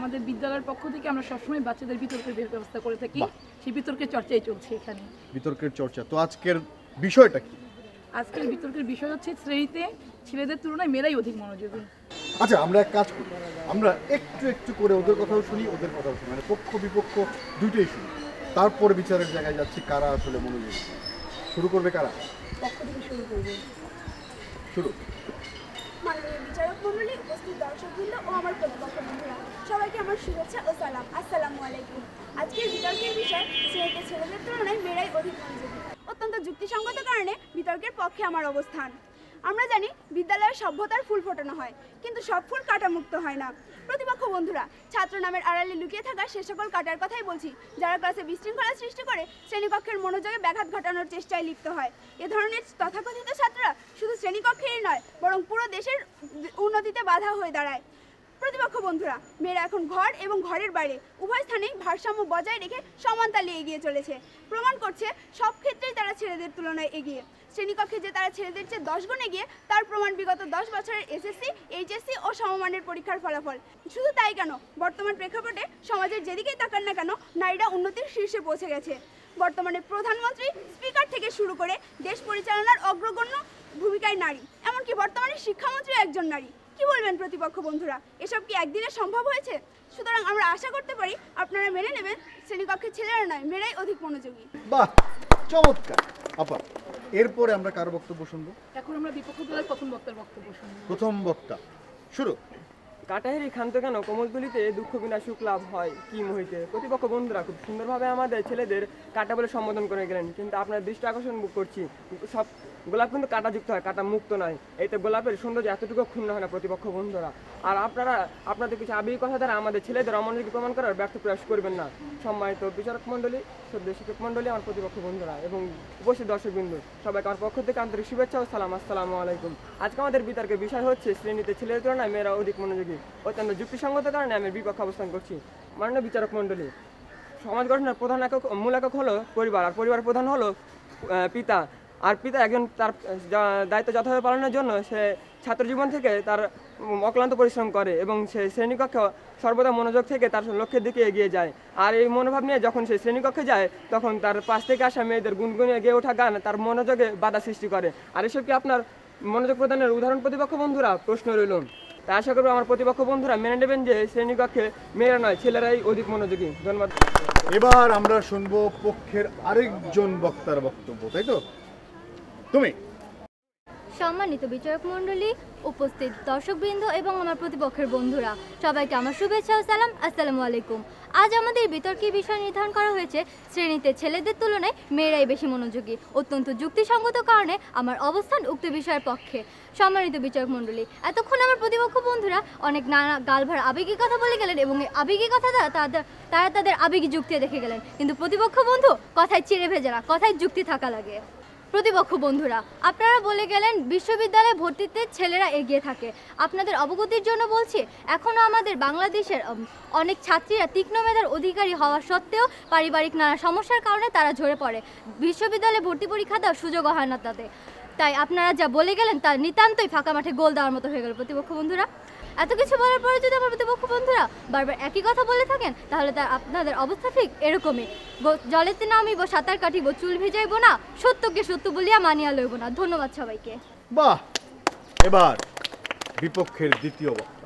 আমাদের বিদ্যালয়ের পক্ষ থেকে আমরা সবসময় বাচ্চাদের বিতর্কের ব্যবস্থা করে থাকি। সেই বিতর্কের চর্চাই চলছে এখানে। বিতর্কের চর্চা। তো আজকের বিষয়টা কি? আজকের বিতর্কের বিষয় হচ্ছে শ্রেণীতে ছেলেদের তুলনায় মেয়েরাই অধিক মনোযোগী। আচ্ছা আমরা এক কাজ করি। আমরা একটু একটু করে ওদের কথাও শুনি ওদের কথাও শুনি। মানে পক্ষ বিপক্ষ দুইটাই শুনি। তারপরে বিচারের জায়গায় যাচ্ছি কারা আসলে মনোযোগী। শুরু করবে কারা? পক্ষ থেকে শুরু করব। শুরু। মাননীয় বিচারক মণ্ডলী উপস্থিত দর্শকবৃন্দ ও আমার প্রতিপক্ষ বন্ধুরা সবাইকে আমার শুভেচ্ছা ও সালাম। আসসালামু আলাইকুম। আজকের বিতর্কের বিষয়, ছেলেকে ছেলেদের তুলনায় মেয়েরাই অধিক মনোযোগী। অত্যন্ত যুক্তিসঙ্গত কারণে বিতর্কের পক্ষে আমার অবস্থান। আমরা জানি বিদ্যালয়ে সভ্যতার ফুল ফোটানো হয়, কিন্তু সব ফুল কাটামুক্ত হয় না। প্রতিপক্ষ বন্ধুরা, ছাত্র নামের আড়ালে লুকিয়ে থাকা সে সকল কাটার কথাই বলছি। যারা ক্লাসে বিশৃঙ্খলা সৃষ্টি করে, শ্রেণীকক্ষের মনোযোগে ব্যাঘাত ঘটানোর চেষ্টায় লিপ্ত হয়। এ ধরনের তথাকথিত ছাত্ররা শুধু শ্রেণীকক্ষেই নয়, বরং পুরো দেশের উন্নতিতে বাধা হয়ে দাঁড়ায়। প্রতিপক্ষ বন্ধুরা, মেয়েরা এখন ঘর এবং ঘরের বাইরে, উভয় স্থানেই ভারসাম্য বজায় রেখে সমান তালে এগিয়ে চলেছে। প্রমাণ করছে, সব ক্ষেত্রেই তারা ছেলেদের তুলনায় এগিয়ে। শ্রেণীকক্ষে যে তারা ছেলেদের চেয়ে দশ গুণ এগিয়ে, তার প্রমাণ বিগত দশ বছরের এসএসসি এইচএসসি ও সমমানের পরীক্ষার ফলাফল। শুধু তাই কেন, বর্তমান প্রেক্ষাপটে সমাজের যেদিকেই তাকান না কেন, নারীরা উন্নতির শীর্ষে পৌঁছে গেছে। বর্তমানে প্রধানমন্ত্রী, স্পিকার থেকে শুরু করে দেশ পরিচালনার অগ্রগণ্য ভূমিকায় নারী, এমনকি বর্তমানে শিক্ষামন্ত্রী একজন নারী। কি বলবেন প্রতিপক্ষ বন্ধুরা? এসব কি একদিনে সম্ভব হয়েছে? সুতরাং আমরা আশা করতে পারি আপনারা মেনে নেবেন শ্রেণীকক্ষের ছেলেরা নয় মেয়েরাই অধিক মনোযোগী। বাহ চমৎকার। আপা এরপরে আমরা কার বক্তব্য শুনব? এখন আমরা বিপক্ষ দলের প্রথম বক্তার বক্তব্য শুনব। প্রথম বক্তা। শুরু। কাটাহেরি খান্ত কেন কোমলতুলিতে দুঃখ বিনা সুখ লাভ হয়। কি মোহিতে? প্রতিপক্ষ বন্ধুরা খুব সুন্দরভাবে আমাদের ছেলেদের কাটা বলে সম্বোধন করে গেলেন। কিন্তু আপনার দৃষ্টি আকর্ষণ করছি, সব গোলাপ কিন্তু কাটাযুক্ত হয়, কাটা মুক্ত নয়। এতে গোলাপের সৌন্দর্য এতটুকু ক্ষুণ্ণ হয় না প্রতিপক্ষ বন্ধুরা। আর আপনারা, আপনাদের কিছু আবেগিক কথা দ্বারা আমাদের ছেলেদের অমনোযোগী প্রমাণ করার ব্যর্থ প্রয়াস করবেন না। সম্মানিত বিচারক মণ্ডলী সদ্য শিক্ষক মণ্ডলী, আমার প্রতিপক্ষ বন্ধুরা এবং উপস্থিত দর্শকবিন্দু, সবাইকে আমার পক্ষ থেকে আন্তরিক শুভেচ্ছা ও সালাম। আসসালামু আলাইকুম। আজকে আমাদের বিতর্কের বিষয় হচ্ছে, শ্রেণীতে ছেলের তুলনায় মেয়েরা অধিক মনোযোগী। অত্যন্ত যুক্তিসঙ্গত কারণে আমি বিপক্ষে অবস্থান করছি। মাননীয় বিচারক মণ্ডলী, সমাজ গঠনের প্রধান একক, মূল একক হলো পরিবার, আর পরিবার প্রধান হলো পিতা। আর পিতা একজন তার দায়িত্ব যথাযথ পালনের জন্য সে ছাত্র জীবন থেকে তার অক্লান্ত পরিশ্রম করে এবং সে শ্রেণীকক্ষে সর্বদা মনোযোগ থেকে তার লক্ষ্যের দিকে এগিয়ে যায়। আর এই মনোভাব নিয়ে যখন সে শ্রেণীকক্ষে যায়, তখন তার পাশ থেকে আসা মেয়েদের গুনগুনিয়ে গেয়ে ওঠা গান তার মনোযোগে বাধা সৃষ্টি করে। আর এসব কি আপনার মনোযোগ প্রদানের উদাহরণ প্রতিপক্ষ বন্ধুরা? প্রশ্ন রইল। তাই আশা করব আমার প্রতিপক্ষ বন্ধুরা মেনে নেবেন যে শ্রেণীকক্ষে মেয়েরা নয়, ছেলেরাই অধিক মনোযোগী। ধন্যবাদ। এবার আমরা শুনব পক্ষের আরেকজন বক্তার বক্তব্য, তাই তো? তুমি। সম্মানিত বিচারক মণ্ডলী, উপস্থিত দর্শকবৃন্দ এবং আমার প্রতিপক্ষের বন্ধুরা, সবাইকে আমার শুভেচ্ছা ও সালাম। আসসালামু আলাইকুম। আজ আমাদের বিতর্কের বিষয় নির্ধারণ করা হয়েছে। শ্রেণীতে ছেলেদের তুলনায় মেয়েরাই বেশি মনোযোগী। অত্যন্ত যুক্তিসঙ্গত কারণে আমার অবস্থান উক্ত বিষয়ের পক্ষে। সম্মানিত বিচারক মণ্ডলী, এতক্ষণ আমার প্রতিপক্ষ বন্ধুরা অনেক নানা গালভার আবেগী কথা বলে গেলেন এবং এই আবেগী কথা তাদের, তারা তাদের আবেগী যুক্তি দেখে গেলেন। কিন্তু প্রতিপক্ষ বন্ধু, কথায় চিড়ে ভেজে না, কথায় যুক্তি থাকা লাগে। প্রতিপক্ষ বন্ধুরা, আপনারা বলে গেলেন বিশ্ববিদ্যালয়ে ভর্তিতে ছেলেরা এগিয়ে থাকে। আপনাদের অবগতির জন্য বলছি এখনও আমাদের বাংলাদেশের অনেক ছাত্রীরা তীক্ষ্ণ মেধার অধিকারী হওয়া সত্ত্বেও পারিবারিক নানা সমস্যার কারণে তারা ঝরে পড়ে। বিশ্ববিদ্যালয়ে ভর্তি পরীক্ষা দেওয়ার সুযোগও হয় না তাদের। তাই আপনারা যা বলে গেলেন তা নিতান্তই ফাঁকা মাঠে গোল দেওয়ার মতো হয়ে গেল। প্রতিপক্ষ বন্ধুরা এত কিছু বলার পরে যদি আমার প্রতিপক্ষ বন্ধুরা বারবার একই কথা বলে থাকেন, তাহলে তার আপনাদের অবস্থা ঠিক এরকমই। জলেতে নামিব, সাঁতার কাটিব, চুল ভিজাইব না, সত্যকে সত্য বলিয়া মানিয়া লইব না। ধন্যবাদ সবাইকে। বাহ! এবার বিপক্ষের দ্বিতীয় বক্তা।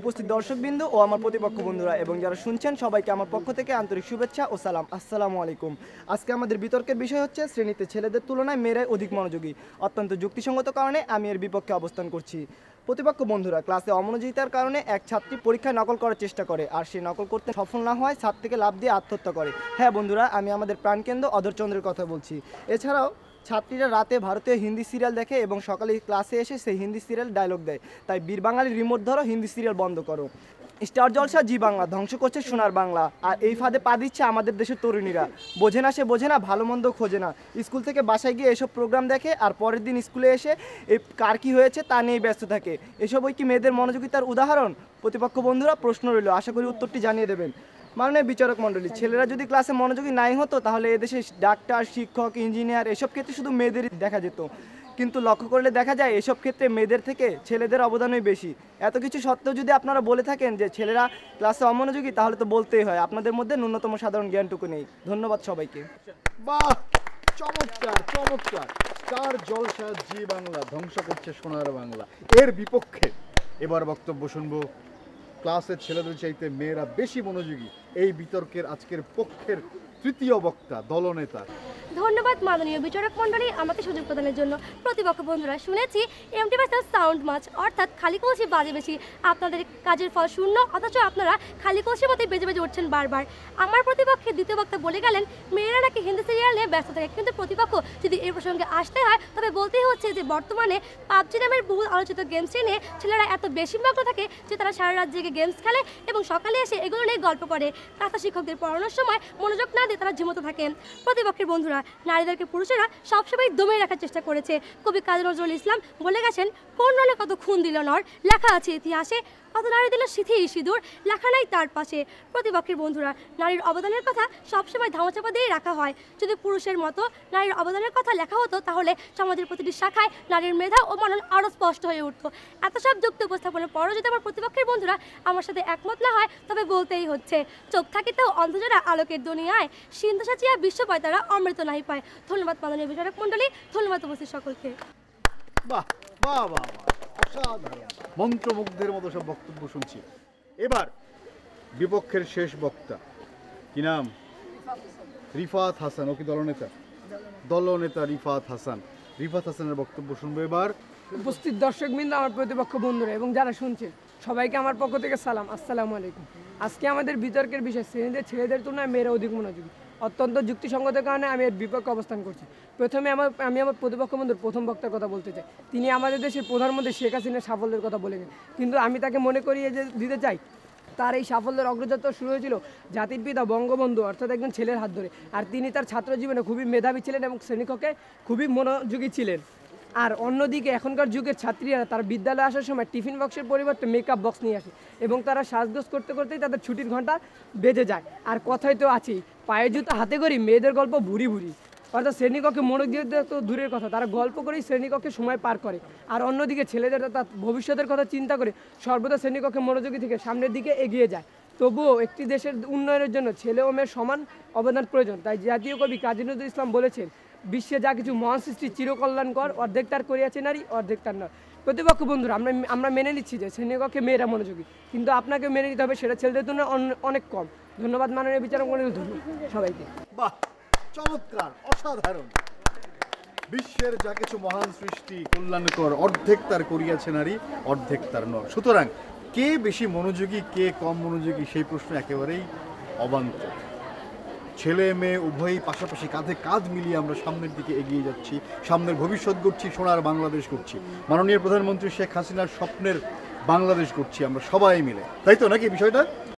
উপস্থিত দর্শকবৃন্দ ও আমার প্রতিপক্ষ বন্ধুরা, এবং যারা শুনছেন, সবাইকে আমার পক্ষ থেকে আন্তরিক শুভেচ্ছা ও সালাম। আসসালামু আলাইকুম। আজকে আমাদের বিতর্কের বিষয় হচ্ছে শ্রেণীতে ছেলেদের তুলনায় মেয়েরাই অধিক মনোযোগী। অত্যন্ত যুক্তিসঙ্গত কারণে আমি এর বিপক্ষে অবস্থান করছি। প্রতিপক্ষ বন্ধুরা, ক্লাসে অমনোযোগিতার কারণে এক ছাত্রী পরীক্ষায় নকল করার চেষ্টা করে, আর সে নকল করতে সফল না হয় ছাদ থেকে লাভ দিয়ে আত্মহত্যা করে। হ্যাঁ বন্ধুরা, আমি আমাদের প্রাণকেন্দ্র অধরচন্দ্রের কথা বলছি। এছাড়াও ছাত্রীরা রাতে ভারতীয় হিন্দি সিরিয়াল দেখে এবং সকালে ক্লাসে এসে সেই হিন্দি সিরিয়াল ডায়লগ দেয়। তাই বীর বাঙালি রিমোট ধরো, হিন্দি সিরিয়াল বন্ধ করো। স্টার জলসা, জি বাংলা, ধ্বংস করছে সোনার বাংলা। আর এই ফাঁদে পা দিচ্ছে আমাদের দেশের তরুণীরা। বোঝে না সে বোঝে না, ভালো মন্দ খোঁজে না। স্কুল থেকে বাসায় গিয়ে এসব প্রোগ্রাম দেখে আর পরের দিন স্কুলে এসে এই কার কী হয়েছে তা নিয়ে ব্যস্ত থাকে। এসব ওই কি মেয়েদের মনোযোগিতার উদাহরণ? প্রতিপক্ষ বন্ধুরা প্রশ্ন রইল। আশা করি উত্তরটি জানিয়ে দেবেন। মাননীয় বিচারক মণ্ডলী, ছেলেরা যদি ক্লাসে মনোযোগী নাই হতো, তাহলে এদেশে ডাক্তার, শিক্ষক ইঞ্জিনিয়ার এসব ক্ষেত্রে শুধু মেয়েদেরই দেখা যেত। কিন্তু লক্ষ্য করলে দেখা যায়, এসব ক্ষেত্রে মেয়েদের থেকে ছেলেদের অবদানই বেশি। এত কিছু সত্ত্বেও যদি আপনারা বলে থাকেন যে ছেলেরা ক্লাসে অমনোযোগী, তাহলে তো বলতেই হয়, আপনাদের মধ্যে ন্যূনতম সাধারণ জ্ঞানটুকু নেই। ধন্যবাদ সবাইকে। বাহ! চমৎকার চমৎকার। স্টার জলসা জি বাংলা, ধ্বংস করছে সোনার বাংলা। এর বিপক্ষে এবার বক্তব্য শুনব ক্লাসের ছেলেদের চাইতে মেয়েরা বেশি মনোযোগী। এই বিতর্কের আজকের পক্ষের তৃতীয় বক্তা দলনেতা। ধন্যবাদ মাননীয় বিচারক মণ্ডলী আমাকে সুযোগ প্রদানের জন্য। প্রতিপক্ষ বন্ধুরা, শুনেছি এমটি ভার্সাল সাউন্ড মাছ, অর্থাৎ খালি কলসি বাজে বেশি। আপনাদের কাজের ফল শূন্য, অথচ আপনারা খালি কলসির মধ্যে বেজে বেজে উঠছেন বারবার। আমার প্রতিপক্ষে দ্বিতীয় বক্তা বলে গেলেন, মেয়েরা নাকি হিন্দি সিরিয়ালে ব্যস্ত থাকে। কিন্তু প্রতিপক্ষ যদি এই প্রসঙ্গে আসতে হয়, তবে বলতেই হচ্ছে যে, বর্তমানে পাবজি নামের বহু আলোচিত গেমস নিয়ে ছেলেরা এত বেশি মগ্ন থাকে যে, তারা সারা রাত জেগে গেমস খেলে এবং সকালে এসে এগুলো নিয়ে গল্প করে। ক্লাসা শিক্ষকদের পড়ানোর সময় মনোযোগ না দিয়ে তারা ঝিমতো থাকেন। প্রতিপক্ষের বন্ধুরা নারীদেরকে পুরুষেরা সবসময় দমে রাখার চেষ্টা করেছে। কবি কাজী নজরুল ইসলাম বলে গেছেন, কোন নলে কত খুন দিল নর, লেখা আছে ইতিহাসে। কত নারী দিল সিথি সিঁদুর লেখা নাই তার পাশে। প্রতিপক্ষের বন্ধুরা, নারীর অবদানের কথা সবসময় ধামাচাপা দিয়ে রাখা হয়। যদি পুরুষের মতো নারীর অবদানের কথা লেখা হতো, তাহলে সমাজের প্রতিটি শাখায় নারীর মেধা ও মনন আরও স্পষ্ট হয়ে উঠতো। এত সব যুক্তি উপস্থাপনের পরও যদি আমার প্রতিপক্ষের বন্ধুরা আমার সাথে একমত না হয়, তবে বলতেই হচ্ছে, চোখ থাকিতেও অন্ধজোড়া আলোকের দুনিয়ায়, সিন্ধু সাচিয়া বিশ্ব তারা অমৃত নাহি পায়। ধন্যবাদ মাননীয় বিচারক মণ্ডলী ধন্যবাদ উপস্থিত সকলকে। বাহ বাহ বাহ মন্ত্রমুগ্ধের মতো সব বক্তব্য শুনছি। এবার বিপক্ষের শেষ বক্তা। কি নাম? রিফাত হাসান। ও কি দলনেতা? দলনেতা রিফাত হাসান। রিফাত হাসানের বক্তব্য শুনব এবার। উপস্থিত দর্শকবৃন্দ আমার প্রতিপক্ষ বন্ধুরা এবং যারা শুনছেন সবাইকে আমার পক্ষ থেকে সালাম। আসসালামু আলাইকুম। আজকে আমাদের বিতর্কের বিষয় শ্রেণীদের ছেলেদের তুলনায় মেয়েরা অধিক মনোযোগী। অত্যন্ত যুক্তিসঙ্গতের কারণে আমি এর বিপক্ষে অবস্থান করছি। প্রথমে আমার, আমি আমার প্রতিপক্ষ বন্ধুর প্রথম বক্তার কথা বলতে চাই। তিনি আমাদের দেশের প্রধানমন্ত্রী শেখ হাসিনার সাফল্যের কথা বলে কিন্তু আমি তাকে মনে করিয়ে যে, দিতে চাই, তার এই সাফল্যের অগ্রযাত্রা শুরু হয়েছিল জাতির পিতা বঙ্গবন্ধু, অর্থাৎ একজন ছেলের হাত ধরে। আর তিনি তার ছাত্র জীবনে খুবই মেধাবী ছিলেন এবং শ্রেণীকক্ষে খুবই মনোযোগী ছিলেন। আর অন্যদিকে এখনকার যুগের ছাত্রীরা তার বিদ্যালয়ে আসার সময় টিফিন বক্সের পরিবর্তে মেকআপ বক্স নিয়ে আসে এবং তারা সাজগোজ করতে করতেই তাদের ছুটির ঘণ্টা বেজে যায়। আর কথাই তো আছেই পায়ে জুতো হাতে করি মেয়েদের গল্প ভুরি ভুরি। অর্থাৎ শ্রেণীকক্ষে মনোযোগ দিয়ে তো দূরের কথা, তারা গল্প করেই শ্রেণীকক্ষে সময় পার করে। আর অন্যদিকে ছেলেদের তার ভবিষ্যতের কথা চিন্তা করে সর্বদা শ্রেণীকক্ষে মনোযোগী থেকে সামনের দিকে এগিয়ে যায়। তবুও একটি দেশের উন্নয়নের জন্য ছেলে ও মেয়ের সমান অবদান প্রয়োজন। তাই জাতীয় কবি কাজী নজরুল ইসলাম বলেছেন বিশ্বে যা কিছু মহান সৃষ্টি চিরকল্যাণকর, অর্ধেক তার করিয়াছে নারী, অর্ধেক তার নয়। প্রতিপক্ষ বন্ধুরা, আমরা আমরা মেনে নিচ্ছি যে শ্রেণীকক্ষে মেয়েরা মনোযোগী। কিন্তু আপনাকে মেনে নিতে হবে, সেটা ছেলেদের তুলনায় অন- অনেক কম। ধন্যবাদ মাননীয় মন্ডলী, ধন্যবাদ সবাইকে। বাহ, চমৎকার, অসাধারণ। বিশ্বের যা কিছু মহান সৃষ্টি কল্যাণকর, অর্ধেক তার করিয়াছে নারী, অর্ধেক তার নর সুতরাং কে বেশি মনোযোগী, কে কম মনোযোগী, সেই প্রশ্ন একেবারেই অবান্তর। ছেলে মেয়ে উভয়ই পাশাপাশি কাঁধে কাঁধ মিলিয়ে আমরা সামনের দিকে এগিয়ে যাচ্ছি, সামনের ভবিষ্যৎ গড়ছি, সোনার বাংলাদেশ করছি মাননীয় প্রধানমন্ত্রী শেখ হাসিনার স্বপ্নের বাংলাদেশ করছি আমরা সবাই মিলে। তাই তো নাকি বিষয়টা?